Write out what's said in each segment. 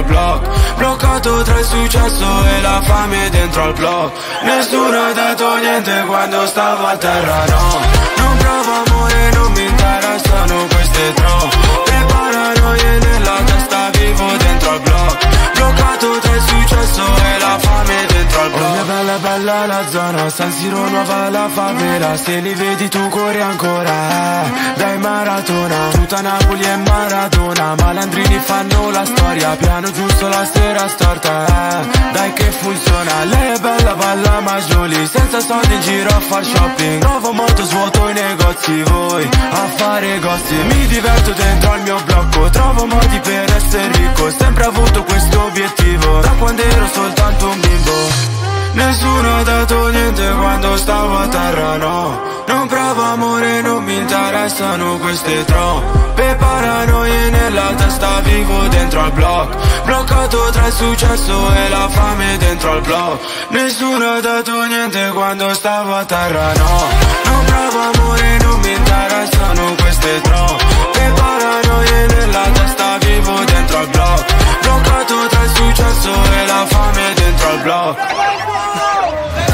al block Bloccato tra il successo e la fame dentro al block Nessuno ha dato niente quando stavo a terra, no. Non provo amore, non mi interessano queste troppe. Paranoie nella testa Vivo dentro al block Bloccato tra il successo e la fame dentro al block Oh bella bella la zona San Siro nuova la favela. Se li vedi tu corri ancora. Dai maratona Tutta Napoli è Maradona. Malandrini fanno la storia Piano giusto la sera storta. Dai che funziona. Lei è bella balla ma Giulia Senza soldi in giro a far shopping. Nuovo moto svuoto i negozi Voi a fare gossip. Mi diverto dentro al mio blocco Trovo modi per essere ricco. Sempre avuto Nessuno ha dato niente quando stavo a terra, no. Non provo amore, non mi interessano queste troppe paranoie nella testa Vivo dentro al block. Bloccato tra il successo e la fame dentro al block. Nessuno ha dato niente quando stavo a terra, no. Non provo amore, non mi interessano queste troppe paranoie nella testa Vivo dentro al block Bloccato tra il successo e la fame dentro al block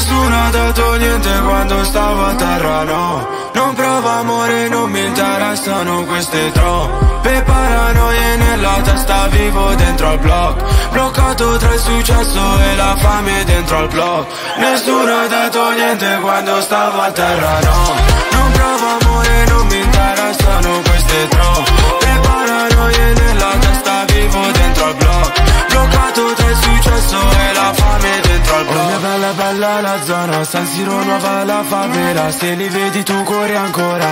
Nessuno ha dato niente quando stavo a terra, no. Non provo amore, non mi interessano queste troppe paranoie nella testa Vivo dentro al block. Bloccato tra il successo e la fame dentro al block. Nessuno ha dato niente quando stavo a terra, no. Non provo amore, non mi interessano queste troppe paranoie nella testa Vivo dentro al block. Bloccato tra il successo e la fame dentro al Oh mia bella bella la zona San Siro nuova la favela. Se li vedi tu corri ancora.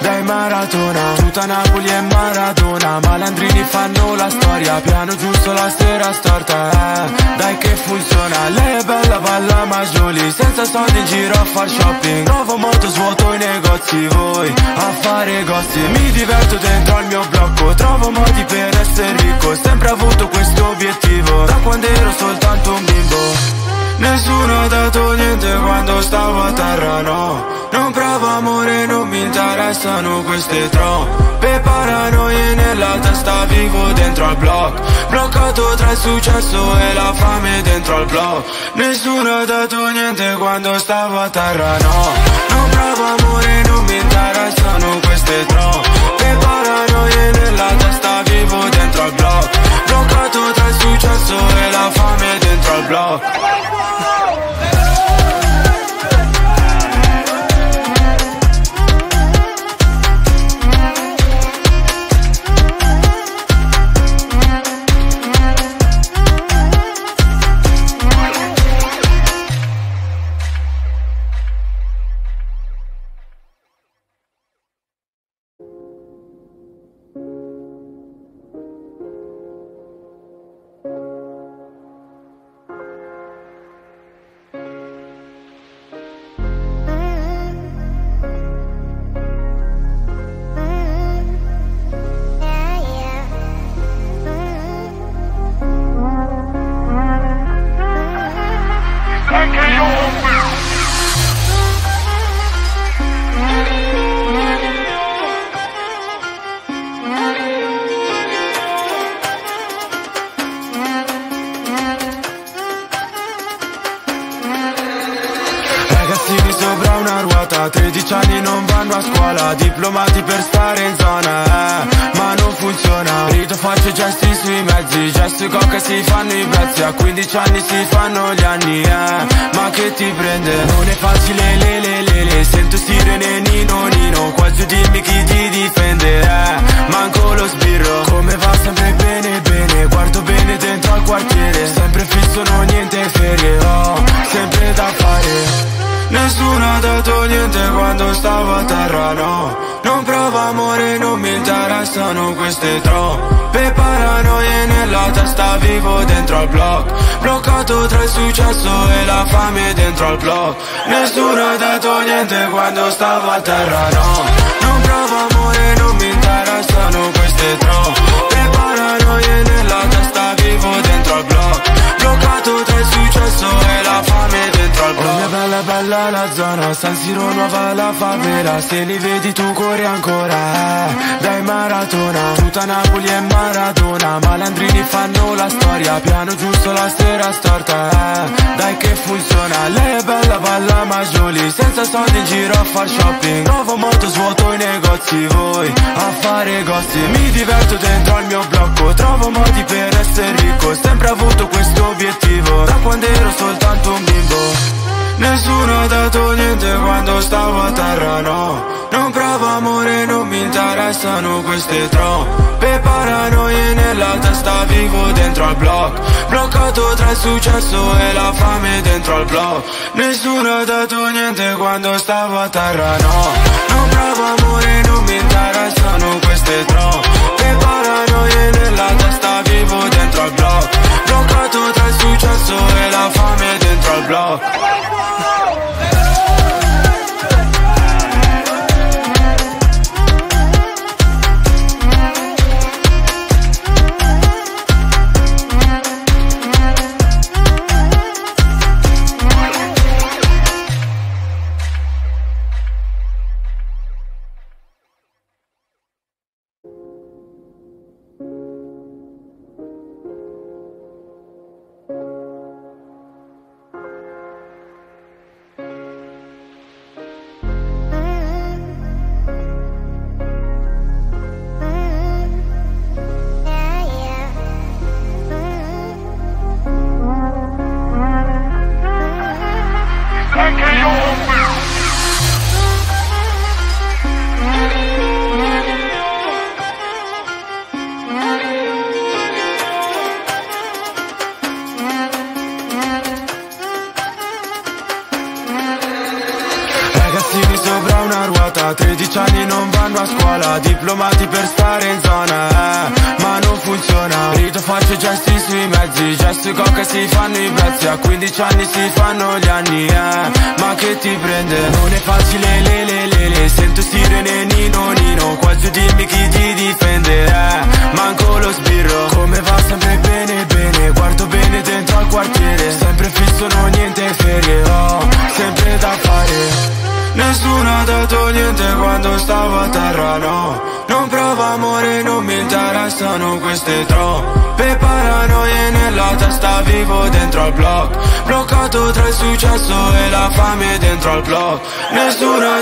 Dai maratona. Tutta Napoli è Maradona. Malandrini fanno la storia. Piano giusto la sera storta. Dai che funziona. Lei è bella balla ma Jolie. Senza soldi in giro a far shopping. Nuovo moto svuoto i negozi. Voi a fare gossip. Mi diverto dentro al mio blocco. Trovo modi per essere ricco. Sempre avuto questo obiettivo. Da quando ero soltanto un bimbo Nessuno ha dato niente quando stavo a terra, no. Non provo amore, non mi interessano queste troppe paranoie nella testa Vivo dentro al block. Bloccato tra il successo e la fame dentro al block. Nessuno ha dato niente quando stavo a terra, no. Non provo amore, non mi interessano queste troppe paranoie nella testa Vivo dentro al block Bloccato tra il successo e la fame dentro al block al blog Bloccato tra il successo e la fame dentro al blog Nessuno ha dato niente quando stavo a terra, no. Non prova amore, non mi interessano queste troppe paranoie nella testa Vivo dentro al blog Bloccato tra il successo e la fame dentro al blog Oh mia bella bella la zona San Siro nuova la favela. Se li vedi tu corri ancora. Dai maratona. Tutta Napoli è Maradona Malandrini fanno la storia. Piano giusto la sera storta. Dai che funziona. Lei è bella balla Majoli Senza soldi in giro a far shopping. Nuovo moto svuoto i negozi. Voi a fare gossip. Mi diverto dentro al mio blocco. Trovo modi per essere ricco. Sempre avuto questo obiettivo. Da quando ero soltanto un bimbo Nessuno ha dato niente quando stavo a terra, no. Non provo amore, non mi interessano queste troppe paranoie nella testa Vivo dentro al blog Bloccato tra il successo e la fame dentro al blog Nessuno ha dato niente quando stavo a terra, no. Non provo amore, non mi interessano queste troppe paranoie nella testa Vivo dentro al blog Bloccato tra il successo e la fame dentro al blog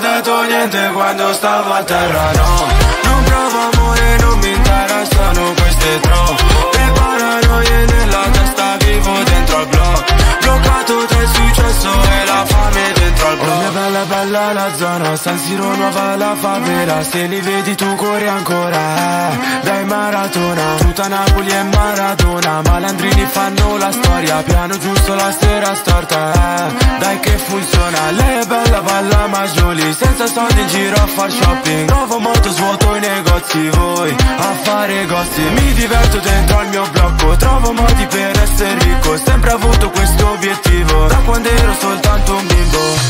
dato niente quando stavo a terra, no. Non provo amore, non mi interessano queste troppe paranoie nella testa Vivo dentro al blog Bloccato tra il successo e la fame blog Oh mia bella bella la zona San Siro nuova la favela. Se li vedi tu corri ancora. Dai maratona Tutta Napoli è Maradona. Malandrini fanno la storia Piano giusto la sera storta. Dai che funziona Lei è bella balla Majoli. Senza soldi in giro a far shopping. Nuovo moto svuoto i negozi. Voi a fare gossip Mi diverto dentro al mio blocco. Trovo modi per essere ricco. Sempre avuto questo obiettivo. Da quando ero soltanto un bimbo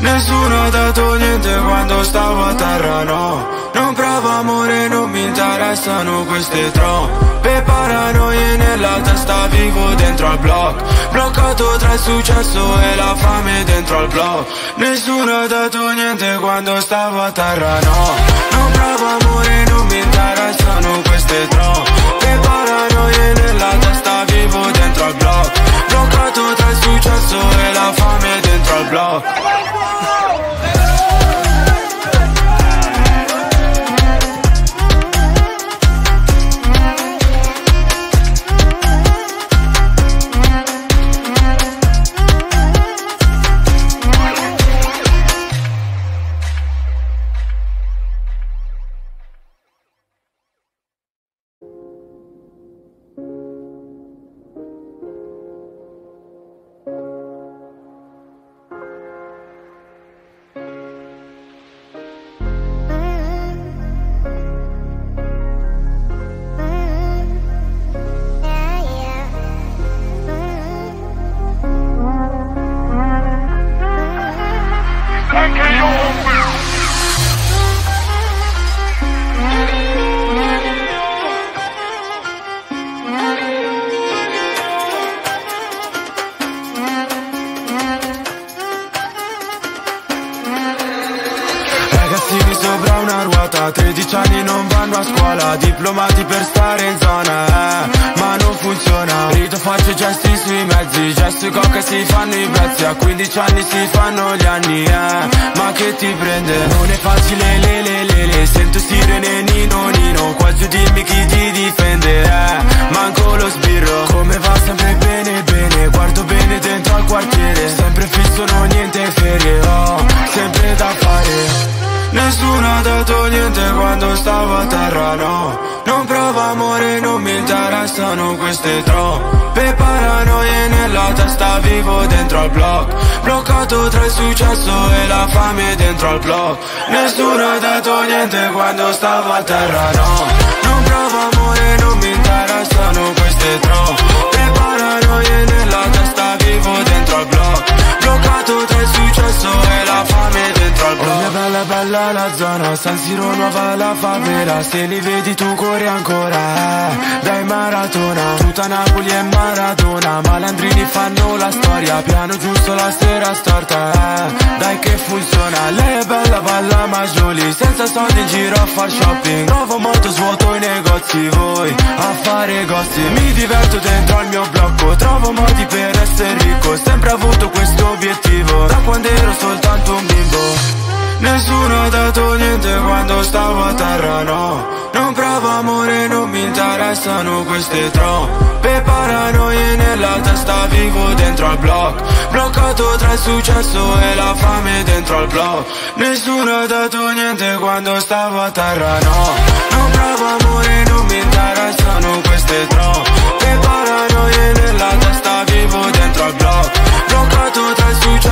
Nessuno ha dato niente quando stavo a terra, no. Non provo amore, non mi interessano queste troppe paranoie nella testa Vivo dentro al blog Bloccato tra il successo e la fame dentro al blog Nessuno ha dato niente quando stavo a terra, no. Non provo amore, non mi interessano queste troppe paranoie nella testa Vivo dentro al blog Bloccato tra il successo e la fame dentro al blog ruota 13 anni non vanno a scuola Diplomati per stare in zona eh, Ma non funziona. Rito faccio gesti sui mezzi Gesto coca si fanno i prezzi A 15 anni si fanno gli anni eh, Ma che ti prende? Non è facile le le le le Sento sirene nino nino Qua giù dimmi chi ti difende eh, Manco lo sbirro. Come va sempre bene bene Guardo bene dentro al quartiere Sempre fisso non niente ferie Oh, sempre da fare Nessuno ha dato niente quando stavo a terra, no. Non provo amore, non mi interessano queste troppe paranoie nella testa Vivo dentro al blog Bloccato tra il successo e la fame dentro al blog Nessuno ha dato niente quando stavo a terra, no. Non provo amore, non mi interessano queste troppe paranoie nella testa Vivo dentro al blog Bloccato tra il successo e la fame dentro al blog Oh bella bella la zona San Siro nuova la favela. Se li vedi tu corri ancora. Dai maratona. Tutta Napoli è Maradona. Malandrini fanno la storia. Piano giusto la sera storta. Dai che funziona. Lei è bella balla Majoli. Senza soldi in giro a far shopping. Trovo moto svuoto i negozi. Voi a fare gossip. Mi diverto dentro al mio blocco. Trovo modi per essere ricco. Sempre avuto questo obiettivo. Da quando ero soltanto un bimbo Nessuno ha dato niente quando stavo a terra, no. Non provo amore, non mi interessano queste troppe. Paranoie nella testa Vivo dentro al blog Bloccato tra il successo e la fame dentro al blog Nessuno ha dato niente quando stavo a terra, no. Non provo amore, non mi interessano queste troppe. Paranoie nella testa Vivo dentro al blog Bloccato tra il successo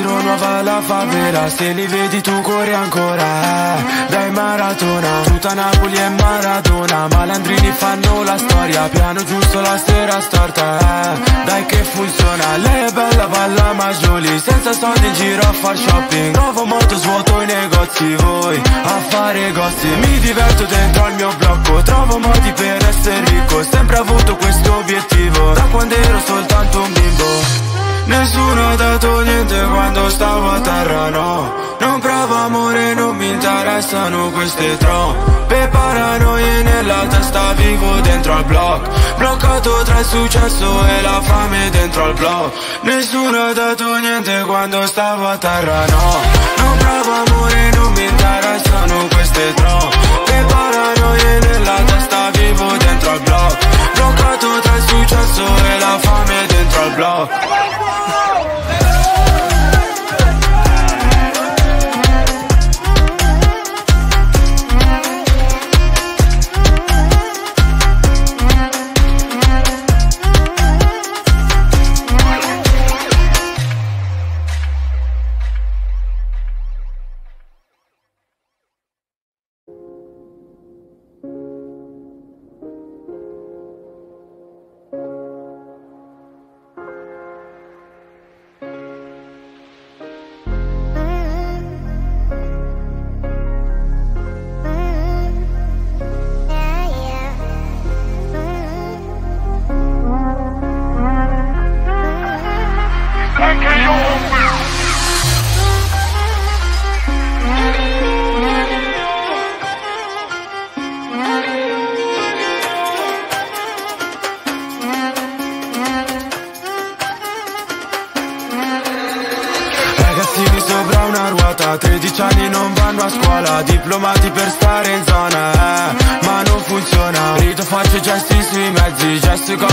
Siro nuova la favela Se li vedi tu corri ancora. Dai maratona Tutta Napoli è Maradona Malandrini fanno la storia Piano giusto la sera storta. Dai che funziona Lei è bella balla Majoli Senza soldi in giro a far shopping Trovo moto svuoto i negozi Voi a fare gossip Mi diverto dentro al mio blocco Trovo modi per essere ricco Sempre avuto questo obiettivo Da quando ero soltanto un bimbo Nessuno ha dato niente quando stavo a terra, no. Non provo amore, non mi interessano queste troppe paranoie nella testa Vivo dentro al blog Bloccato tra il successo e la fame dentro al blog Nessuno ha dato niente quando stavo a terra, no. Non provo amore, non mi interessano queste troppe paranoie nella testa Vivo dentro al blog Bloccato tra il successo e la fame dentro al blog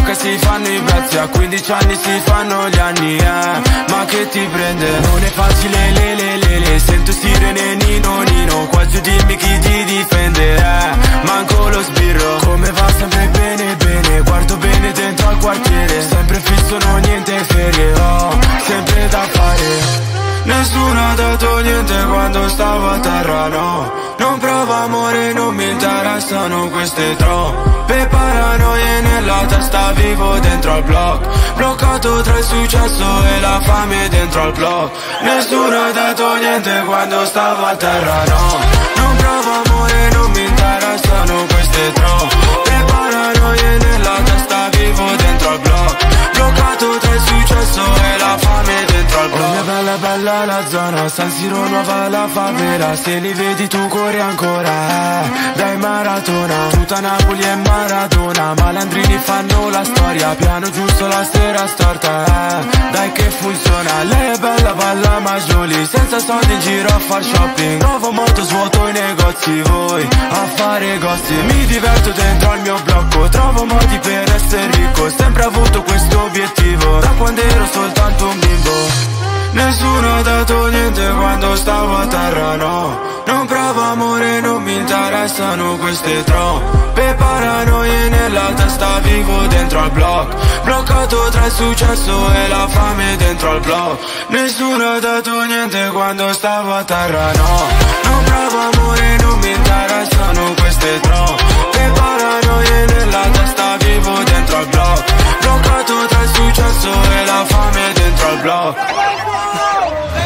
che si fanno i prezzi A 15 anni si fanno gli anni eh, Ma che ti prende? Non è facile le le le le. Sento sirene nino nino Qua giù dimmi chi ti difende eh, Manco lo sbirro. Come va sempre bene bene. Guardo bene dentro al quartiere. Sempre fisso non niente ferie Oh, sempre da fare Nessuno ha dato niente quando stavo a terra, no. Non prova amore, non mi interessano queste troppe paranoie nella testa Vivo dentro al block Bloccato tra il successo e la fame dentro al block Nessuno ha dato niente quando stavo a terra, no. Non prova amore, non mi interessano queste troppe paranoie nella testa Vivo dentro al block Bloccato tra il successo e la fame dentro al block bella bella la zona San Siro nuova la favela. Se li vedi tu corri ancora eh, Dai maratona. Tutta Napoli è Maradona Malandrini fanno la storia. Piano giusto la sera storta eh, Dai che funziona. Lei è bella balla ma gioli Senza soldi in giro a far shopping. Nuovo moto svuoto i negozi Voi a fare gossip. Mi diverto dentro al mio blocco Trovo modi per essere ricco. Sempre avuto questo obiettivo. Da quando ero soltanto un bimbo. Nessuno ha dato niente quando stavo a terra, no. Non provo amore, non mi interessano queste troppe. Paranoie nella testa Vivo dentro al block. Bloccato tra il successo e la fame dentro al block. Nessuno ha dato niente quando stavo a terra, no. Non provo amore, non mi interessano queste troppe. Paranoie nella testa Vivo dentro al block Bloccato tra il successo e la fame dentro al block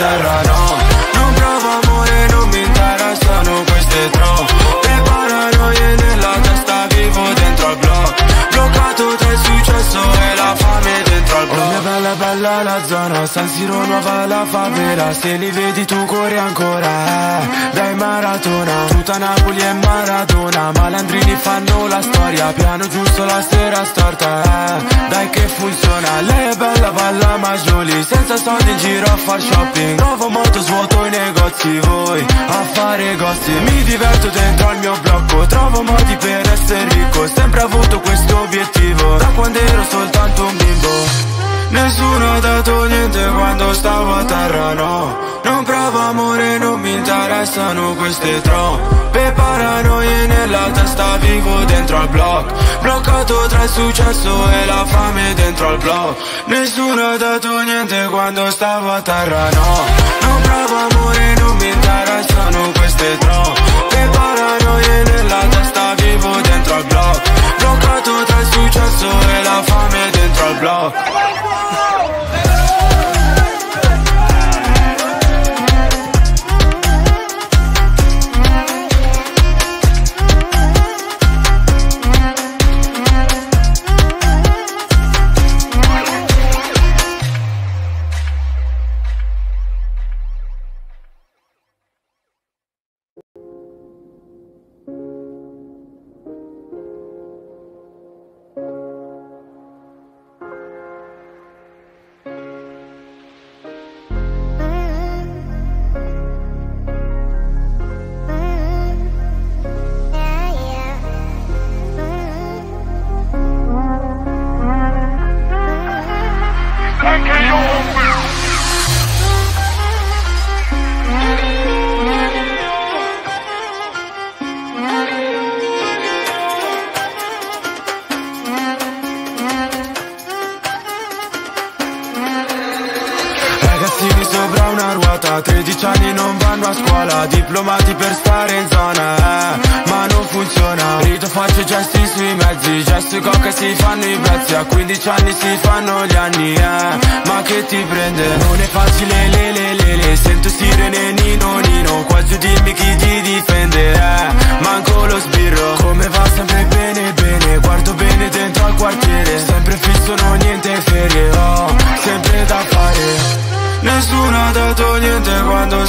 stavo giro a far shopping. Nuovo moto svuoto i negozi Voi a fare gossip. Mi diverto dentro al mio blocco Trovo modi per essere ricco. Sempre avuto questo obiettivo Da quando ero soltanto un bimbo Nessuno ha dato niente quando stavo a terra, no. Non provo amore, non mi interessano queste troppe paranoie nella testa Vivo dentro al block. Bloccato tra il successo e la fame dentro al block. Nessuno ha dato niente quando stavo a terra, no. Non provo amore, non mi interessano queste troppe paranoie nella testa Vivo dentro al block Bloccato tra il successo e la fame dentro al block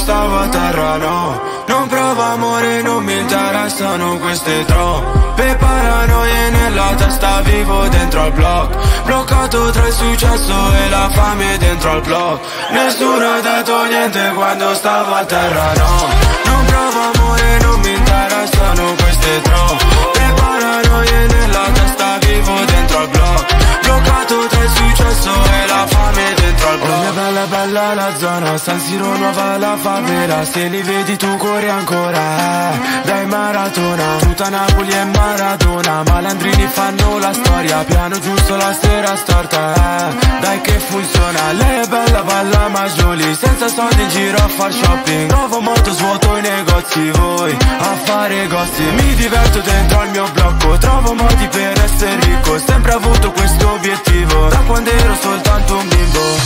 stavo a terra, no. Non provo amore, non mi interessano queste troppe. Paranoie nella testa Vivo dentro al blog Bloccato tra il successo e la fame dentro al blog Nessuno ha dato niente quando stavo a terra, no. Non provo amore, non mi interessano queste troppe. Paranoie nella testa Vivo dentro al blog Bloccato tra il successo e la fame dentro al blog Oh mia bella bella la zona San Siro nuova la favela. Se li vedi tu corri ancora. Dai maratona Tutta Napoli è Maradona. Malandrini fanno la storia Piano giusto la sera storta. Dai che funziona. Lei è bella balla ma Jolie. Senza soldi in giro a far shopping. Trovo moto svuoto i negozi. Voi a fare gossip. Mi diverto dentro al mio blocco. Trovo modi per essere ricco. Sempre avuto questo obiettivo. Da quando ero soltanto un bimbo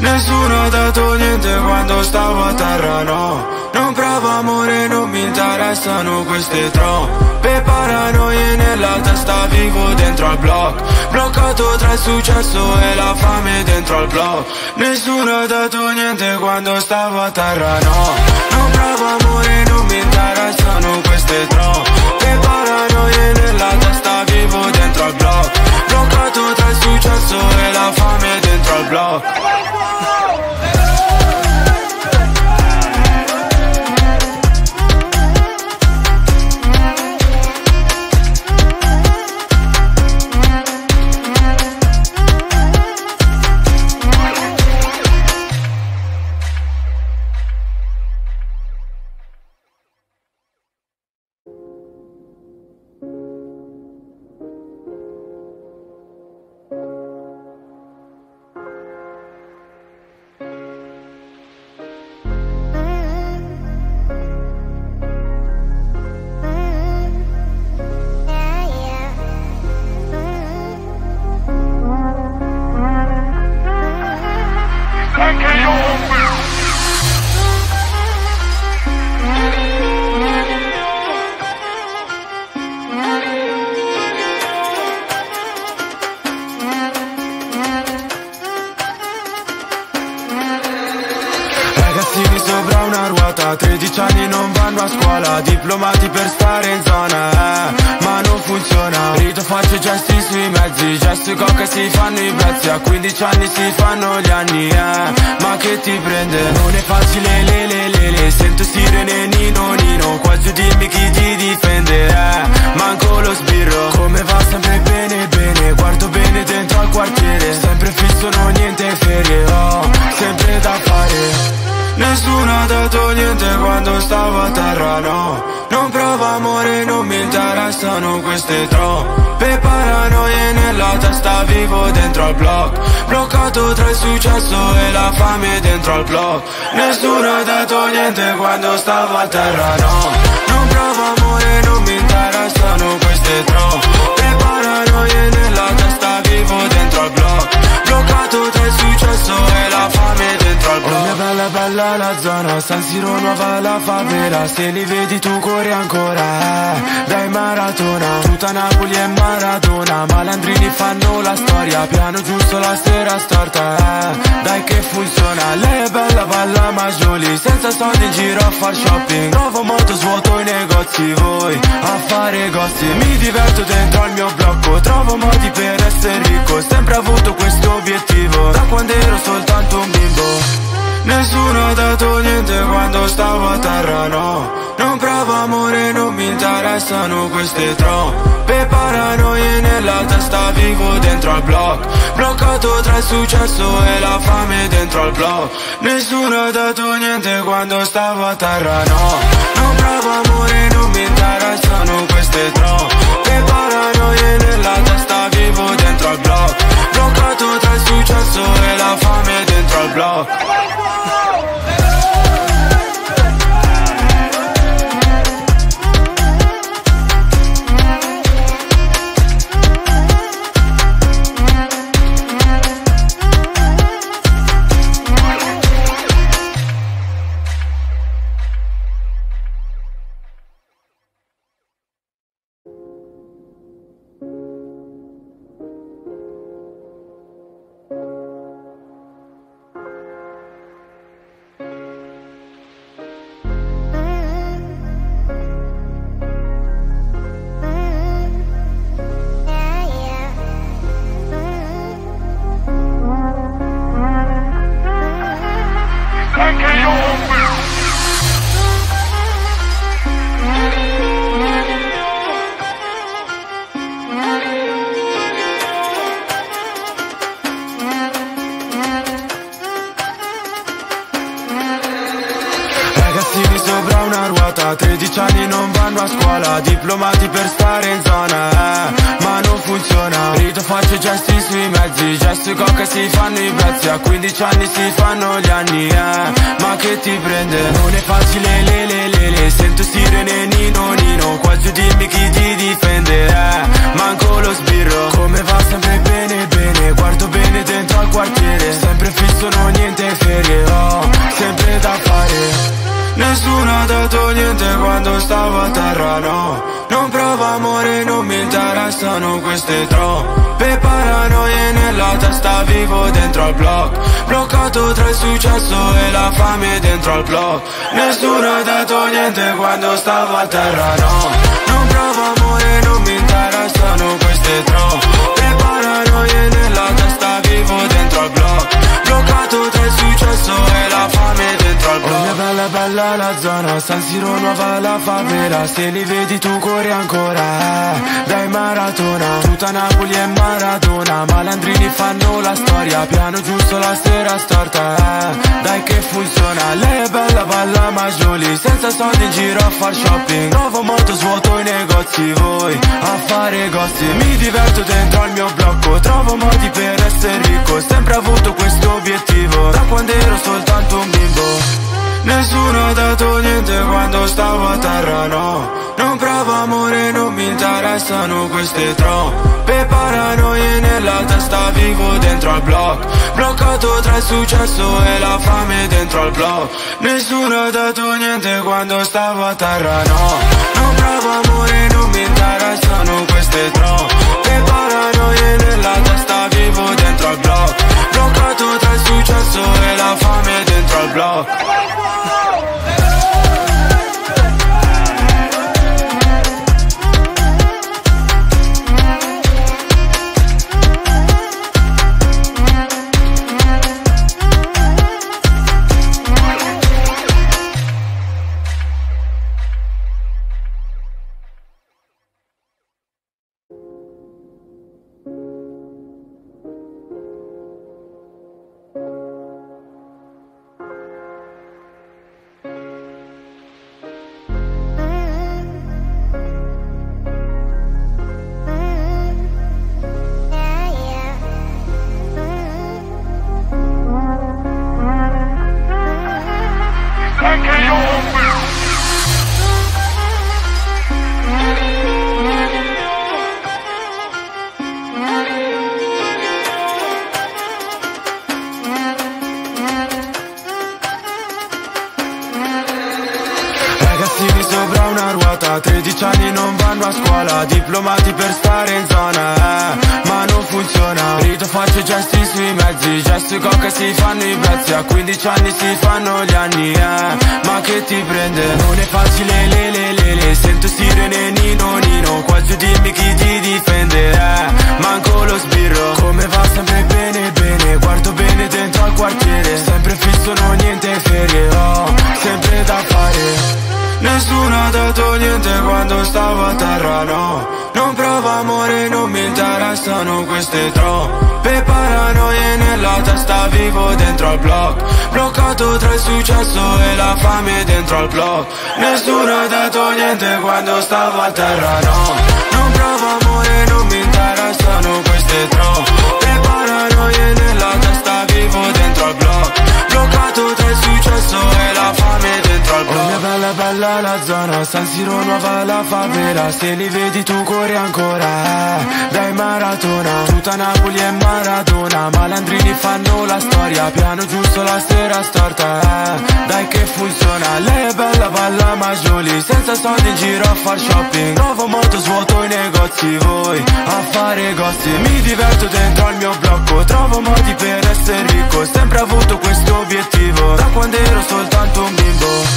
Nessuno ha dato niente quando stavo a terra, no. Non provo amore, non mi interessano queste troppe paranoie nella testa Vivo dentro al blog Bloccato tra il successo e la fame dentro al blog Nessuno ha dato niente quando stavo a terra, no. Non provo amore, non mi interessano queste troppe paranoie nella testa Vivo dentro al blog Bloccato tra il successo e la fame dentro al blog stavo a terra, no. Non provo amore, non mi interessano queste troppe paranoie nella testa Vivo dentro al blog Bloccato tra il successo e la fame dentro al blog Oh bella bella la zona San Siro nuova la favela. Se li vedi tu corri ancora. Dai maratona Tutta Napoli è Maradona Malandrini fanno la storia Piano giusto la sera storta. Eh. Dai che funziona Lei è bella balla ma Jolie Senza soldi in giro a far shopping. Trovo moto svuoto i negozi Voi a fare gossip Mi diverto dentro al mio blocco Trovo modi per essere ricco. Sempre avuto questo obiettivo Da quando ero soltanto un bimbo. Nessuno ha dato niente quando stavo a terra, no. Non provo amore, non interessano queste troppe paranoie nella testa Vivo dentro al blog Bloccato tra il successo e la fame dentro al blog Nessuno ha dato niente quando stavo a terra, no. Non provo amore, non mi interessano queste troppe paranoie nella testa Vivo dentro al blog Bloccato tra il successo e la fame dentro al blog queste troppe paranoie nella testa Vivo dentro al block. Bloccato tra il successo e la fame dentro al block. Nessuno ha dato niente quando stavo a terra, no. Non provo amore, non mi interessano queste troppe. Paranoie nella testa Vivo dentro al block. Bloccato tra il successo e la fame dentro al block Oh bella bella la zona San Siro nuova la favela. Se li vedi tu corri ancora. Dai maratona Tutta Napoli è Maradona. Malandrini fanno la storia Piano giusto la sera storta. Dai che funziona. Lei è bella balla Majoli Senza soldi in giro a far shopping. Nuovo moto svuoto i negozi Voi a fare gossip. Mi diverto dentro al mio blocco Trovo modi per essere ricco. Sempre avuto questo obiettivo Da quando ero soltanto un bimbo Nessuno ha dato niente quando stavo a terra, no. Non provo amore, non mi interessano queste troppe paranoie nella testa Vivo dentro al block. Bloccato tra il successo e la fame dentro al block. Nessuno ha dato niente quando stavo a terra, no. Non provo amore, non mi interessano queste troppe paranoie nella testa Vivo dentro al block Bloccato tra il successo e la fame dentro al block per stare in zona eh, Ma non funziona. Rido faccio gesti sui mezzi Gesto che si fanno i prezzi. A 15 anni si fanno gli anni eh, Ma che ti prende? Non è facile le le le le. Sento sirene nino nino Qua giù dimmi chi ti difende eh, Manco lo sbirro. Come va sempre bene bene Guardo bene dentro al quartiere. Sempre fisso non niente ferie Ho sempre da fare Nessuno ha dato niente quando stavo a terra, no. Non provo amore, non mi interessano queste troppe. Paranoie nella testa Vivo dentro al block. Bloccato tra il successo e la fame dentro al block. Nessuno ha dato niente quando stavo a terra, no. Non provo amore, non mi interessano queste troppe. Paranoie nella testa Vivo dentro al block. Bloccato tra il successo e la fame dentro al block Oh mia bella bella la zona San Siro nuova la favela. Se li vedi tu corri ancora. Dai maratona Tutta Napoli è Maradona. Malandrini fanno la storia Piano giusto la sera storta. Dai che funziona Lei è bella balla Majoli Senza soldi in giro a far shopping. Nuovo moto svuoto i negozi Voi a fare gossip. Mi diverto dentro al mio blocco Trovo modi per essere ricco. Sempre avuto questo obiettivo Da quando ero soltanto un bimbo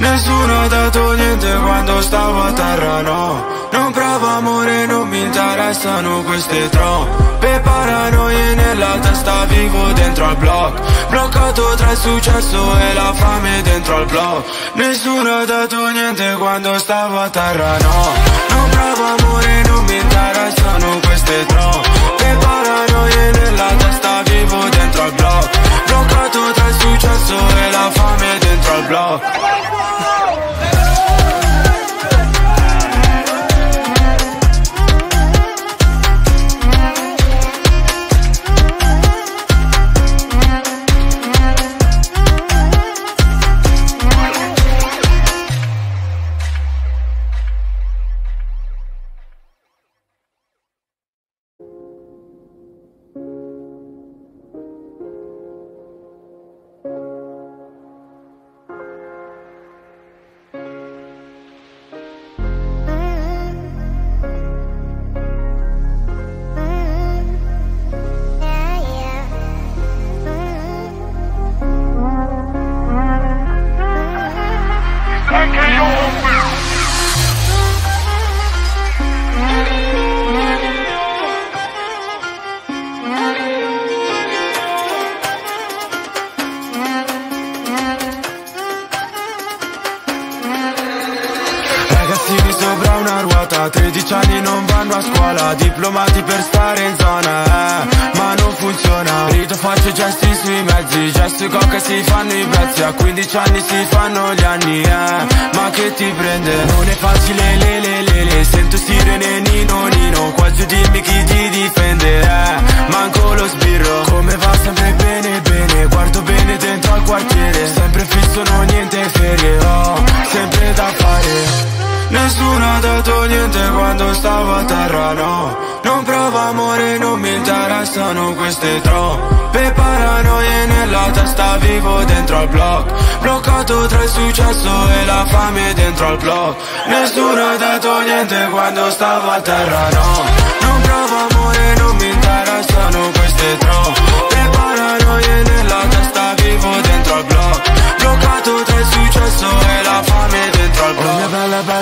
Nessuno ha dato niente quando stavo a terra, no. Non provo amore, non mi interessano queste troppe paranoie nella testa Vivo dentro al block. Bloccato tra il successo e la fame dentro al block. Nessuno ha dato niente quando stavo a terra, no. Non provo amore, non mi interessano queste troppe paranoie nella testa Vivo dentro al block. Bloccato tra il successo e la fame dentro al block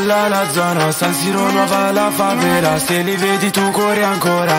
bella la zona San Siro nuova la favela. Se li vedi tu corri ancora.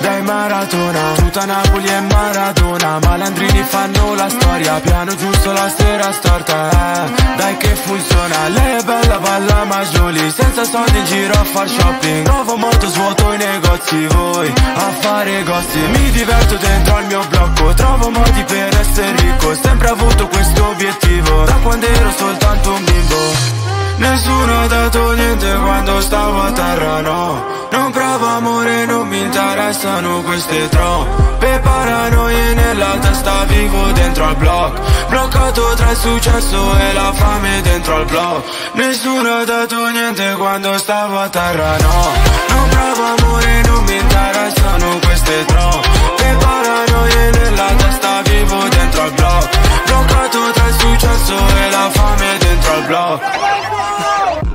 Dai maratona Tutta Napoli è Maradona. Malandrini fanno la storia. Piano giusto la sera storta. Dai che funziona. Lei è bella balla Majoli Senza soldi in giro a far shopping. Trovo molto svuoto i negozi. Voi a fare gossip. Mi diverto dentro al mio blocco. Trovo modi per essere ricco. Sempre avuto questo obiettivo. Da quando ero soltanto un bimbo Nessuno ha dato niente quando stavo a terra, no. Non provo amore, non mi interessano queste troppe paranoie nella testa Vivo dentro al block. Bloccato tra il successo e la fame dentro al block. Nessuno ha dato niente quando stavo a terra, no. Non provo amore, non mi interessano queste troppe paranoie nella testa Vivo dentro al block Bloccato tra il successo e la fame dentro al block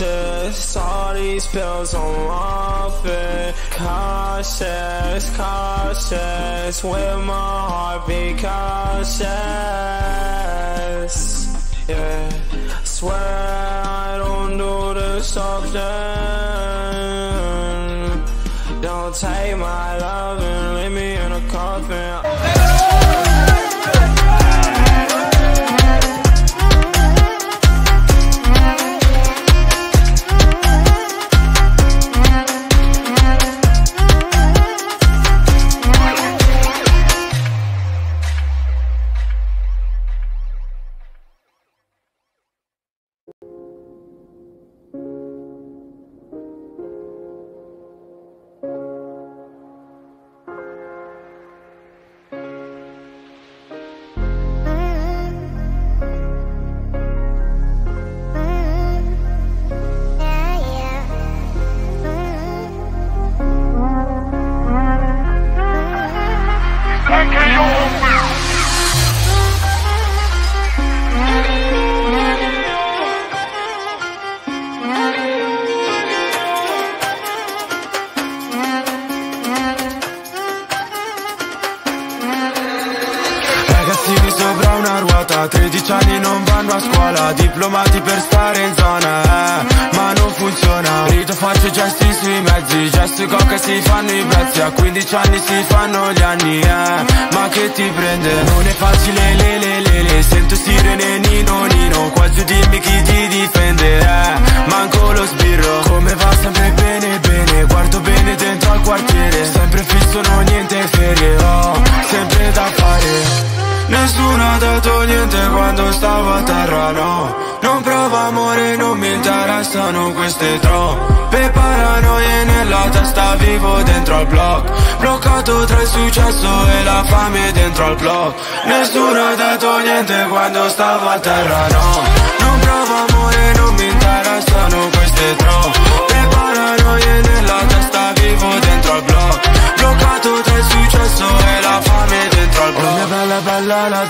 nauseous. All these pills I'm off it. Cautious, cautious. With my heart be cautious. Yeah, swear I don't do this often. Don't take my love and leave me in a coffin.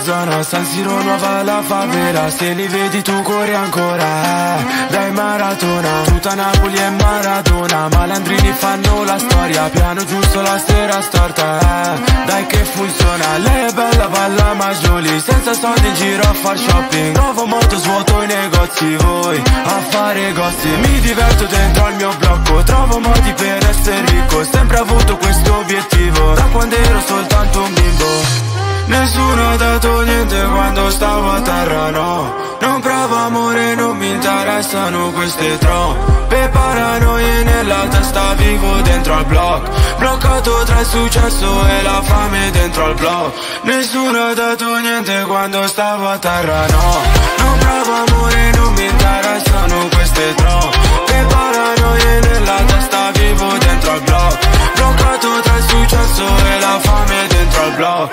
Zona San Siro nuova la favela. Se li vedi tu corri ancora. Dai maratona Tutta Napoli è Maradona. Malandrini fanno la storia Piano giusto la sera storta. Dai che funziona Lei è bella balla Majoli Senza soldi in giro a far shopping. Nuovo moto svuoto i negozi Voi a fare gossip Mi diverto dentro al mio blocco Trovo modi per essere ricco. Sempre avuto questo obiettivo Da quando ero soltanto un bimbo Nessuno ha dato niente quando stavo a terra, no. Non provo amore, non mi interessano queste troppe paranoie nella testa Vivo dentro al block. Bloccato tra il successo e la fame dentro al blog Nessuno ha dato niente quando stavo a terra, no. Non provo amore, non mi interessano queste troppe paranoie nella testa Vivo dentro al block Bloccato tra il successo e la fame dentro al blog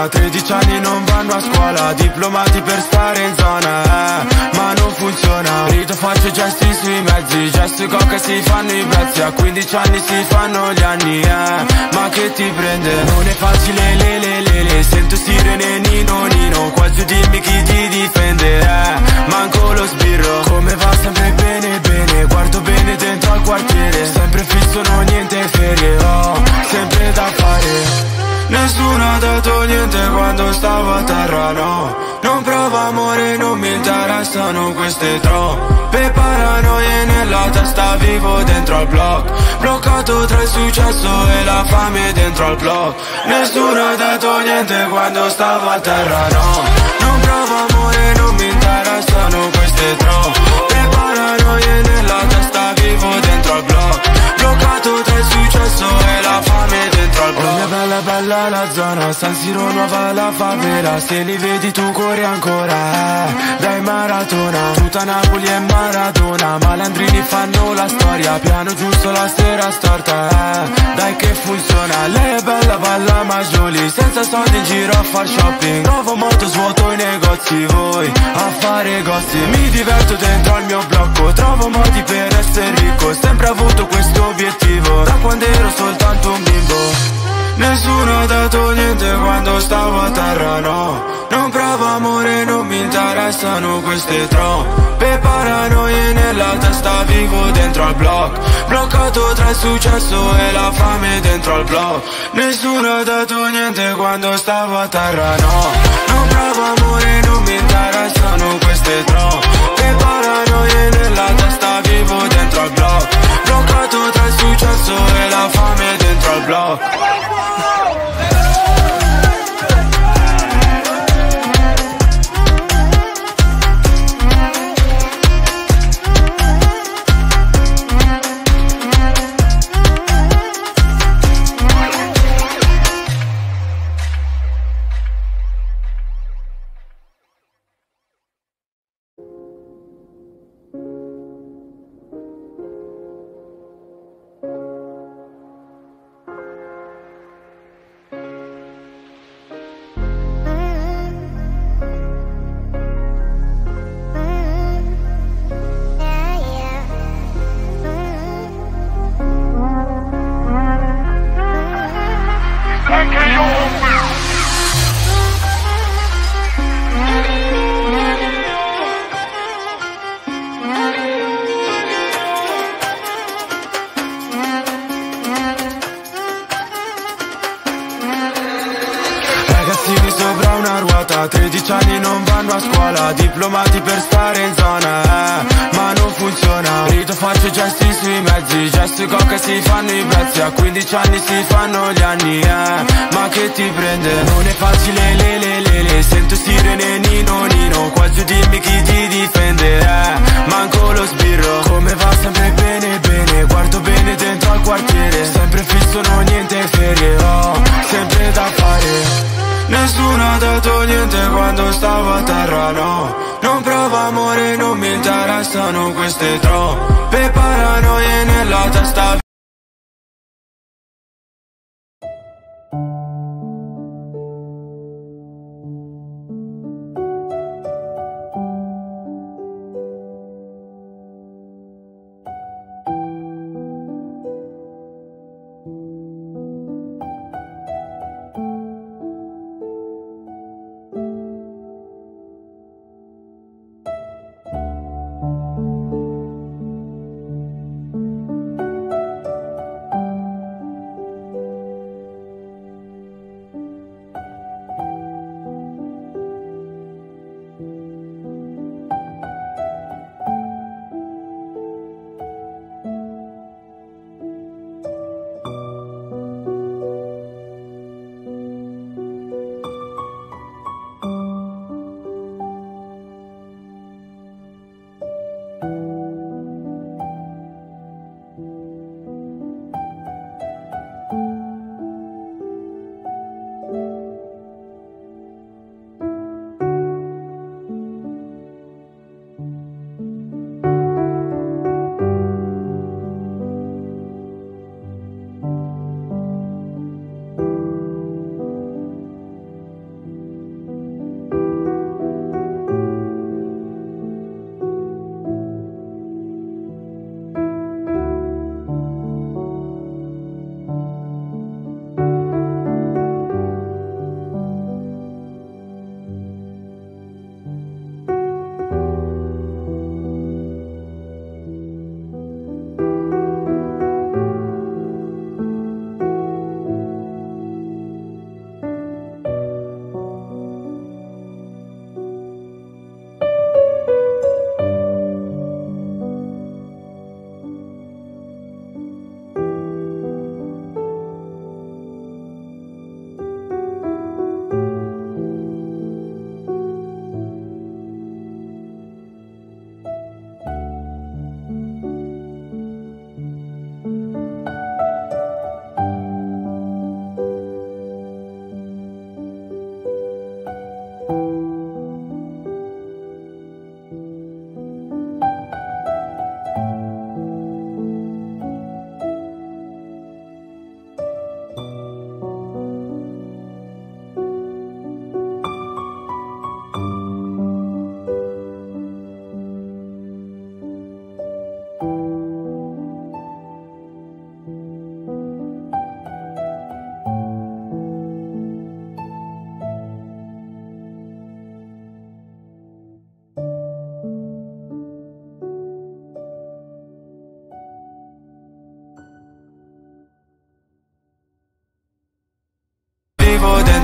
ruota 13 anni non vanno a scuola Diplomati per stare in zona eh, Ma non funziona. Rito faccio gesti sui mezzi Gesto coca si fanno i prezzi A 15 anni si fanno gli anni eh, Ma che ti prende? Non è facile le le le le Sento sirene nino nino Quasi dimmi chi ti difende eh, Manco lo sbirro. Come va sempre bene bene Guardo bene dentro al quartiere Sempre fisso non niente ferie Ho sempre da fare Nessuno ha dato niente quando stavo a terra, no. Non provo amore, non mi interessano queste troppe paranoie nella testa Vivo dentro al block. Bloccato tra il successo e la fame dentro al blog Nessuno ha dato niente quando stavo a terra, no. Non provo amore, non mi interessano queste troppe paranoie nella testa Vivo dentro al block. Bloccato tra il successo e la fame dentro al blog Oh mia bella bella la zona San Siro nuova la favela. Se li vedi tu corri ancora. Dai maratona. Tutta Napoli è Maradona Malandrini fanno la storia. Piano giusto la sera storta. Dai che funziona. Lei è bella balla Majoli Senza soldi in giro a far shopping. Nuovo moto svuoto i negozi. Voi a fare gossip Mi diverto dentro al mio blocco. Trovo modi per essere ricco. Sempre avuto questo obiettivo. Da quando ero soltanto un bimbo Nessuno ha dato niente quando stavo a terra, no. Non provo amore, non mi interessano queste troppe paranoie nella testa Vivo dentro al block. Bloccato tra il successo e la fame dentro al blog Nessuno ha dato niente quando stavo a terra, no. Non provo amore, non mi interessano queste troppe paranoie nella testa Vivo dentro al block. Bloccato tra il successo e la fame dentro al blog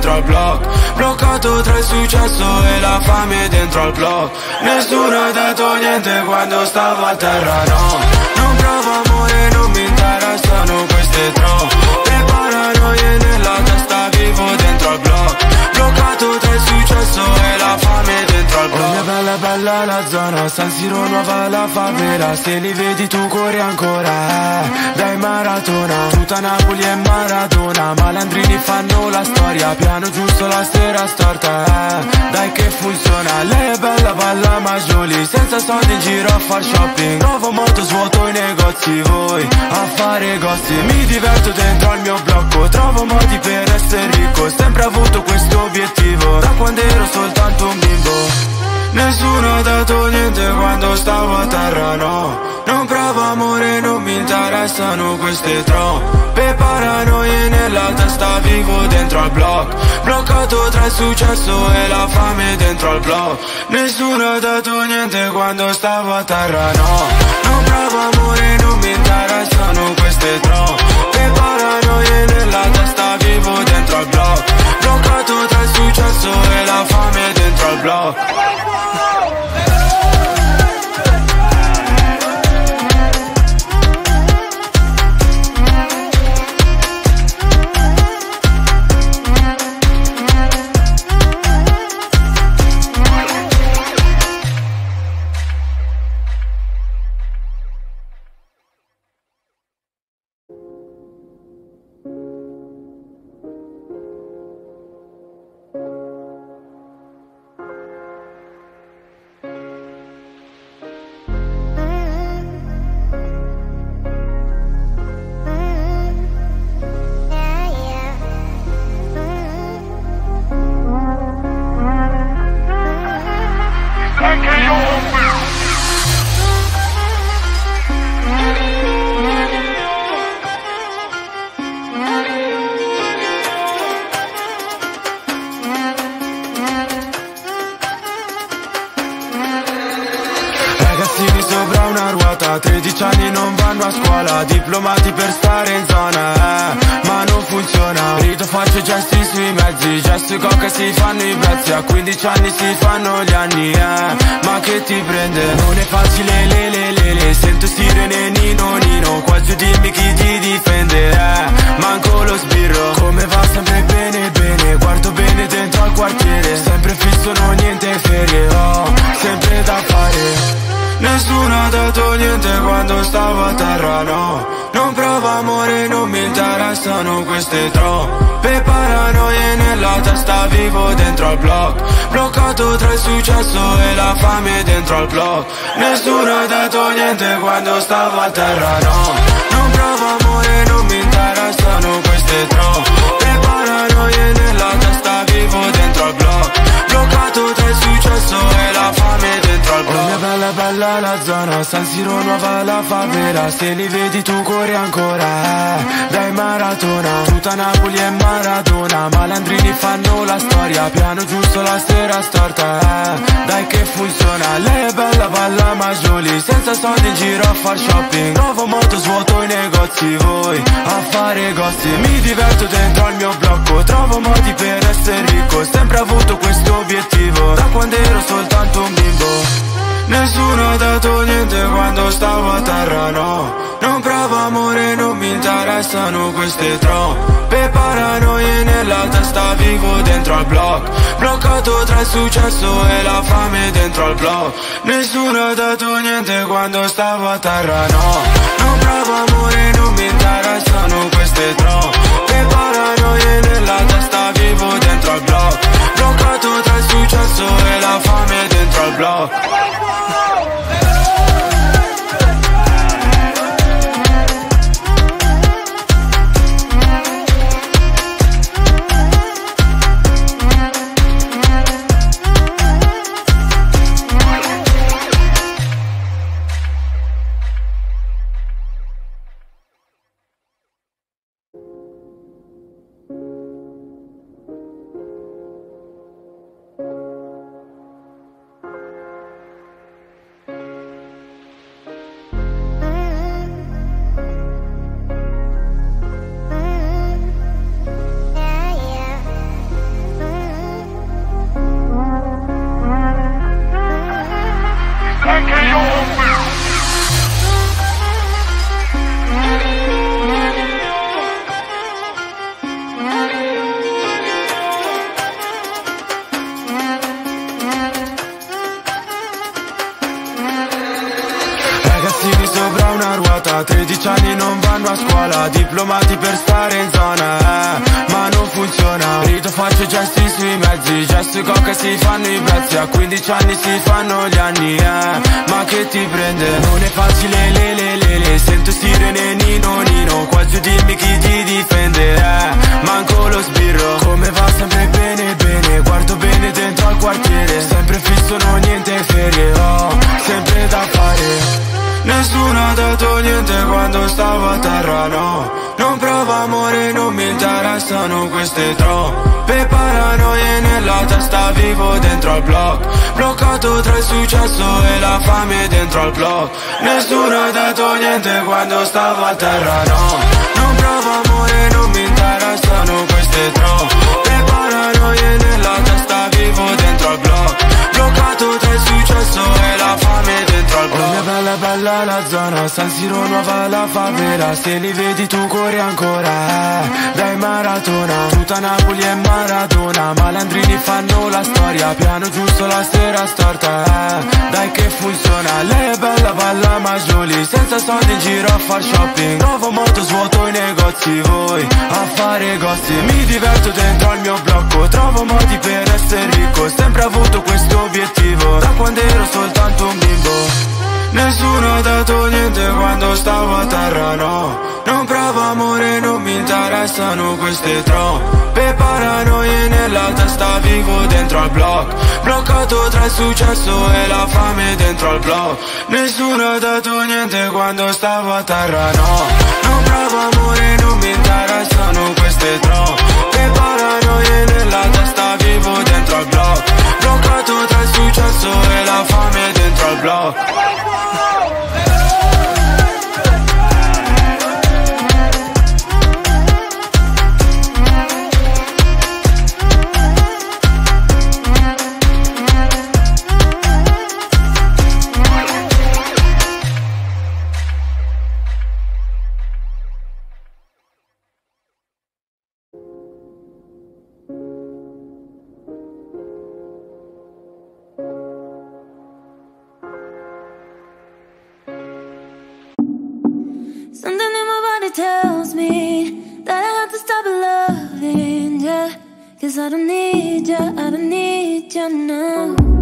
dentro al block. Bloccato tra il successo e la fame dentro al block. Nessuno ha dato niente quando stavo a terra, no. Non provo amore, non mi interessano queste troppe. Paranoie nella testa Vivo dentro al block. Bloccato tra il successo e la fame al block Oh bella bella la zona San Siro nuova la favela. Se li vedi tu corri ancora. Dai maratona. Tutta Napoli è Maradona. Malandrini fanno la storia. Piano giusto la sera storta. Dai che funziona. Lei è bella balla ma Jolie. Senza soldi in giro a far shopping. Nuovo moto svuoto i negozi. Voi a fare gossip. Mi diverto dentro al mio blocco. Trovo modi per essere ricco. Sempre avuto questo obiettivo. Da quando ero soltanto un bimbo Nessuno ha dato niente quando stavo a terra, no. Non provo amore, non mi interessano queste troppe paranoie nella testa Vivo dentro al block. Bloccato tra il successo e la fame dentro al block. Nessuno ha dato niente quando stavo a terra, no. Non provo amore, non mi interessano queste troppe paranoie nella testa Vivo dentro al block Bloccato tra il successo e la fame dentro al block far shopping. Trovo moto svuoto i negozi Voi a fare gossip. Mi diverto dentro al mio blocco Trovo modi per essere ricco. Sempre avuto questo obiettivo Da quando ero soltanto un bimbo Nessuno ha dato niente quando stavo a terra, no. Non provo amore, non mi interessano queste troppe paranoie nella testa Vivo dentro al blog Bloccato tra il successo e la fame dentro al blog Nessuno ha dato niente quando stavo a terra, no. Non provo amore, non mi interessano queste troppe paranoie nella testa Vivo dentro al blog Bloccato tra il successo e la fame dentro al blog terra, no. Non provo amore, non mi interessano queste troppe paranoie nella testa Vivo dentro al blog Bloccato tra il successo e la fame dentro al blog Nessuno ha dato niente quando stavo a terra, no. Non provo amore, non mi interessano queste troppe paranoie nella testa Vivo dentro al blog Bloccato tra il successo e la fame dentro al blog. Oh bella bella la zona San Siro nuova la favela. Se li vedi tu corri ancora. Dai maratona. Tutta Napoli è Maradona. Malandrini fanno la storia. Piano giusto la sera storta. Dai che funziona. Lei è bella balla Majoli Senza soldi in giro a far shopping. Trovo moto svuoto i negozi. Voi a fare gossip. Mi diverto dentro al mio blocco. Trovo modi per essere ricco. Sempre avuto questo obiettivo. Da quando ero soltanto un bimbo. Nessuno ha dato niente quando stavo a terra, no. Non provo amore, non mi interessano queste troppe. Paranoie nella testa vivo dentro al block. Bloccato tra il successo e la fame dentro al blog Nessuno ha dato niente quando stavo a terra, no. Non provo amore, non mi interessano queste troppe. Paranoie nella testa vivo dentro al block Bloccato tra il successo e la fame dentro al blog Cause I don't need ya, I don't need ya now.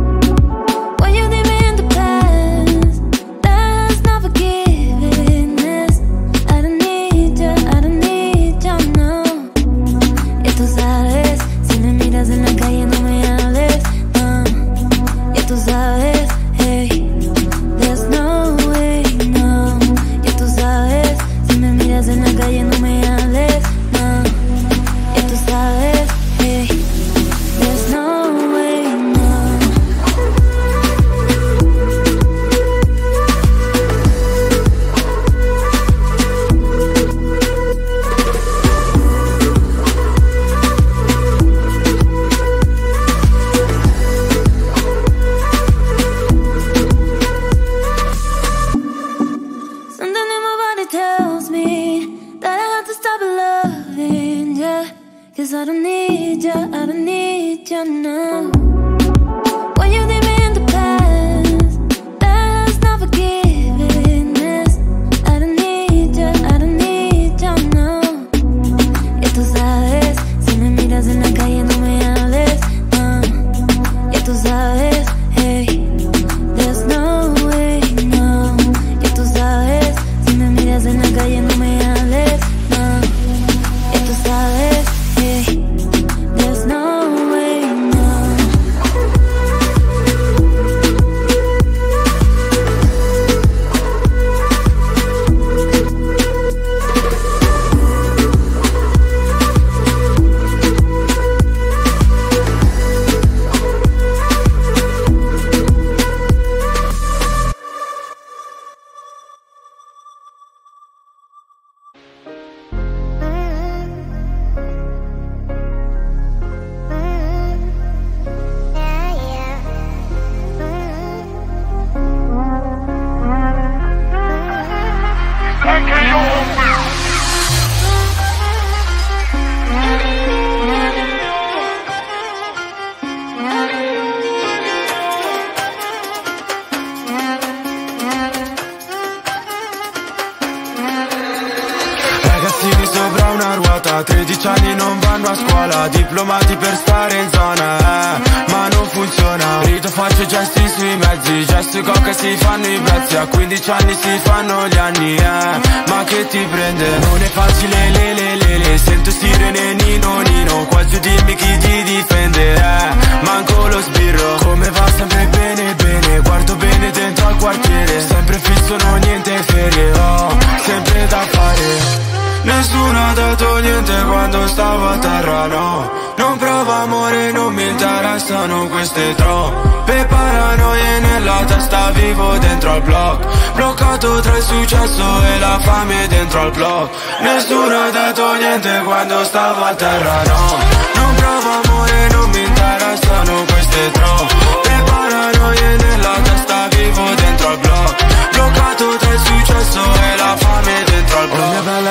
Tra il successo e la fame dentro al blog Nessuno ha dato niente quando stavo a terra, no. Non provo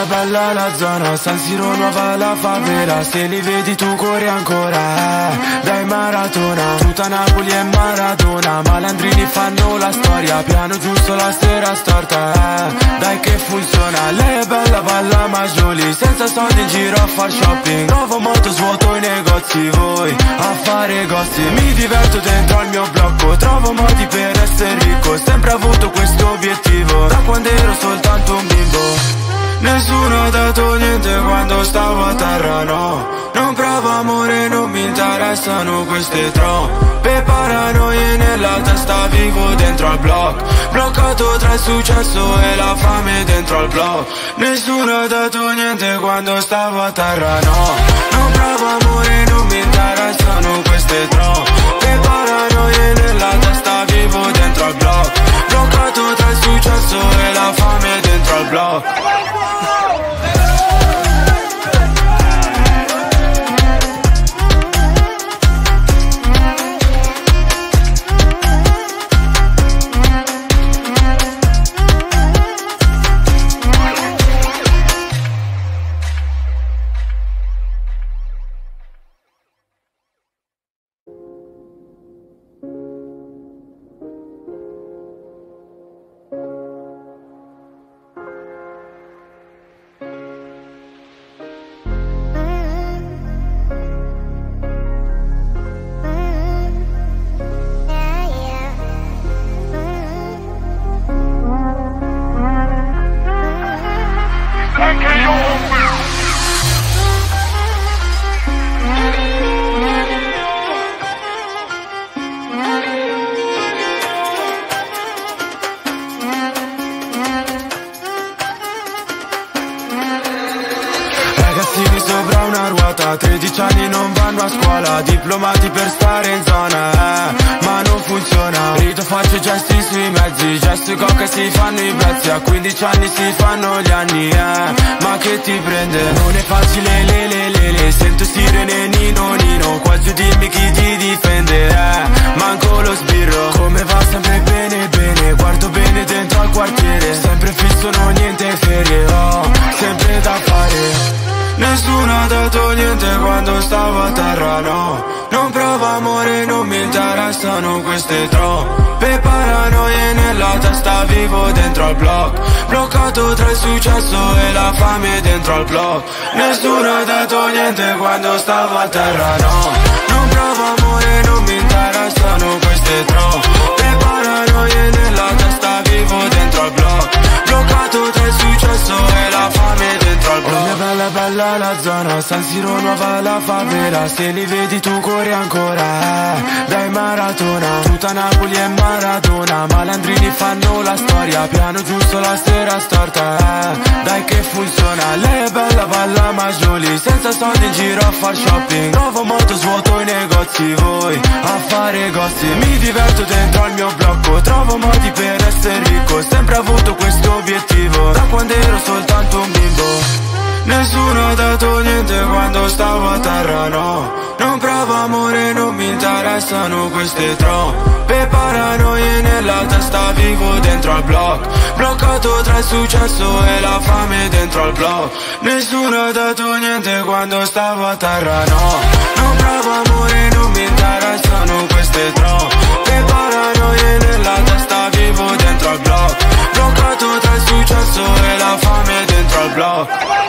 bella la zona San Siro nuova la favela Se li vedi tu corri ancora. Dai maratona Tutta Napoli è Maradona Malandrini fanno la storia Piano giusto la sera storta. Dai che funziona Lei è bella balla Majoli Senza soldi in giro a far shopping Trovo moto svuoto i negozi Voi a fare gossip Mi diverto dentro al mio blocco Trovo modi per essere ricco Sempre avuto questo obiettivo Da quando ero soltanto un bimbo Nessuno ha dato niente quando stavo a terra, no. Non provo amore, non mi interessano queste troppe paranoie nella testa Vivo dentro al block. Bloccato tra il successo e la fame dentro al blog Nessuno ha dato niente quando stavo a terra, no. Non provo amore, non mi interessano queste troppe paranoie nella testa Vivo dentro al block. Bloccato tra il successo e la fame dentro al blog Bloccato tra il successo e la fame dentro al block Nessuno ha dato niente quando stavo a terra, no. Non provo amore, non mi interessano queste troppe paranoie nella testa Vivo dentro al block Bloccato tra successo e la fame dentro al block Oh bella bella la zona San Siro nuova la favela. Se li vedi tu corri ancora. Dai maratona Tutta Napoli è Maradona. Malandrini fanno la storia Piano giusto la sera storta. Dai che funziona Lei è bella balla Majoli. Senza soldi in giro a far shopping. Trovo moto svuoto i negozi. Voi a fare gossip. Mi diverto dentro al mio blocco. Trovo modi per essere ricco. Sempre avuto questo obiettivo. Da quando ero soltanto un bimbo. Nessuno ha dato niente quando stavo a terra, no. Non provo amore, non mi interessano queste troppe. Paranoie nella testa Vivo dentro al block. Bloccato tra il successo e la fame dentro al blog Nessuno ha dato niente quando stavo a terra, no. Non provo amore, non mi interessano queste troppe. Paranoie nella successo e la fame dentro al blog